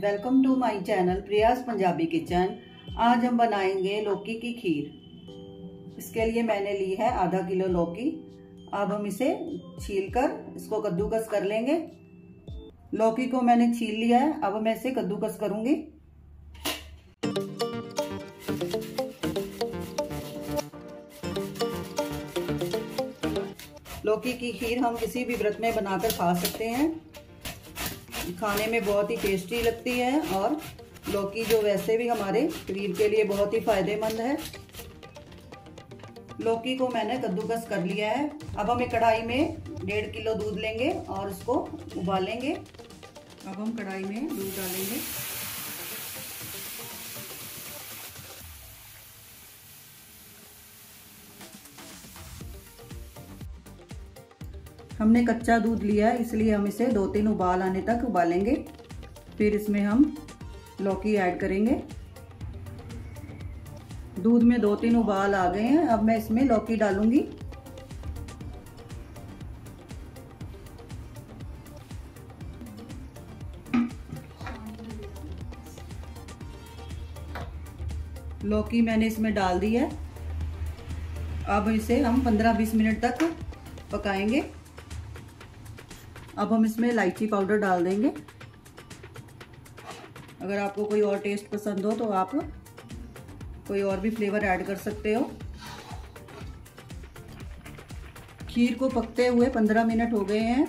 Channel Priya's Punjabi kitchen आज हम बनाएँगे लौकी की खीर। इसके लिए मैंने ली है आधा किलो लौकी। अब हम इसे छील कर इसको कद्दूकस कर लेंगे। लौकी को मैंने छील लिया है, अब मैं इसे कद्दूकस करूँगी। लौकी की खीर हम किसी भी व्रत में बनाकर खा सकते हैं। खाने में बहुत ही टेस्टी लगती है और लौकी जो वैसे भी हमारे शरीर के लिए बहुत ही फ़ायदेमंद है। लौकी को मैंने कद्दूकस कर लिया है। अब हम एक कढ़ाई में डेढ़ किलो दूध लेंगे और उसको उबालेंगे। अब हम कढ़ाई में दूध डालेंगे। हमने कच्चा दूध लिया है, इसलिए हम इसे दो तीन उबाल आने तक उबालेंगे। फिर इसमें हम लौकी ऐड करेंगे। दूध में दो तीन उबाल आ गए हैं, अब मैं इसमें लौकी डालूँगी। लौकी मैंने इसमें डाल दी है। अब इसे हम 15-20 मिनट तक पकाएँगे। अब हम इसमें इलायची पाउडर डाल देंगे। अगर आपको कोई और टेस्ट पसंद हो तो आप कोई और भी फ्लेवर ऐड कर सकते हो। खीर को पकते हुए 15 मिनट हो गए हैं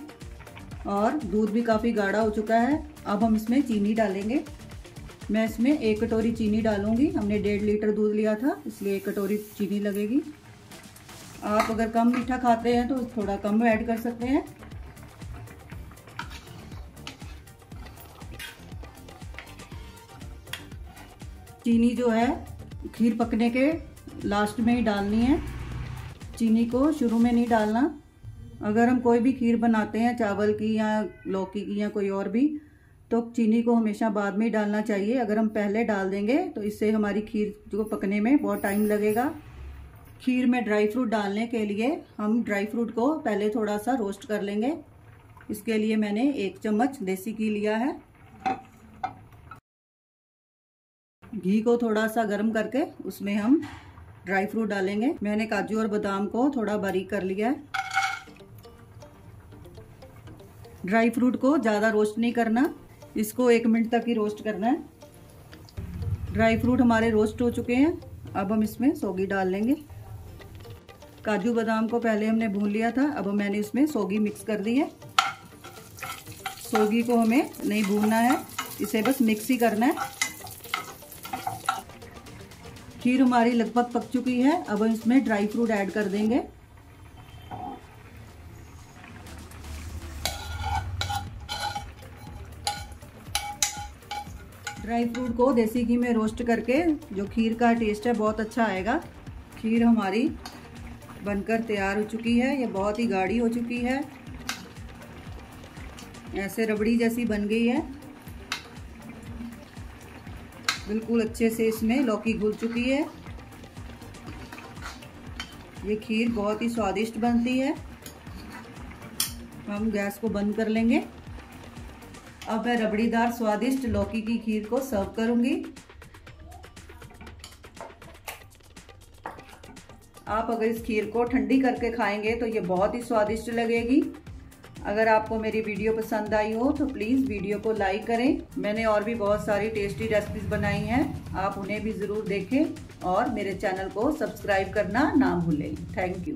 और दूध भी काफ़ी गाढ़ा हो चुका है। अब हम इसमें चीनी डालेंगे। मैं इसमें एक कटोरी चीनी डालूँगी। हमने डेढ़ लीटर दूध लिया था, इसलिए एक कटोरी चीनी लगेगी। आप अगर कम मीठा खाते हैं तो थोड़ा कम ऐड कर सकते हैं। चीनी जो है, खीर पकने के लास्ट में ही डालनी है। चीनी को शुरू में नहीं डालना। अगर हम कोई भी खीर बनाते हैं, चावल की या लौकी की या कोई और भी तो चीनी को हमेशा बाद में ही डालना चाहिए। अगर हम पहले डाल देंगे तो इससे हमारी खीर जो पकने में बहुत टाइम लगेगा। खीर में ड्राई फ्रूट डालने के लिए हम ड्राई फ्रूट को पहले थोड़ा सा रोस्ट कर लेंगे। इसके लिए मैंने एक चम्मच देसी घी लिया है। घी को थोड़ा सा गर्म करके उसमें हम ड्राई फ्रूट डालेंगे। मैंने काजू और बादाम को थोड़ा बारीक कर लिया है। ड्राई फ्रूट को ज़्यादा रोस्ट नहीं करना। इसको एक मिनट तक ही रोस्ट करना है। ड्राई फ्रूट हमारे रोस्ट हो चुके हैं। अब हम इसमें सोगी डाल लेंगे। काजू बादाम को पहले हमने भून लिया था। अब मैंने इसमें सोगी मिक्स कर दी है। सोगी को हमें नहीं भूनना है। इसे बस मिक्स ही करना है। खीर हमारी लगभग पक चुकी है। अब हम इसमें ड्राई फ्रूट ऐड कर देंगे। ड्राई फ्रूट को देसी घी में रोस्ट करके जो खीर का टेस्ट है, बहुत अच्छा आएगा। खीर हमारी बनकर तैयार हो चुकी है। ये बहुत ही गाढ़ी हो चुकी है। ऐसे रबड़ी जैसी बन गई है। बिल्कुल अच्छे से इसमें लौकी घुल चुकी है। ये खीर बहुत ही स्वादिष्ट बनती है। हम गैस को बंद कर लेंगे। अब मैं रबड़ीदार स्वादिष्ट लौकी की खीर को सर्व करूँगी। आप अगर इस खीर को ठंडी करके खाएँगे तो ये बहुत ही स्वादिष्ट लगेगी। अगर आपको मेरी वीडियो पसंद आई हो तो प्लीज़ वीडियो को लाइक करें। मैंने और भी बहुत सारी टेस्टी रेसिपीज़ बनाई हैं। आप उन्हें भी ज़रूर देखें और मेरे चैनल को सब्सक्राइब करना ना भूलें। Thank you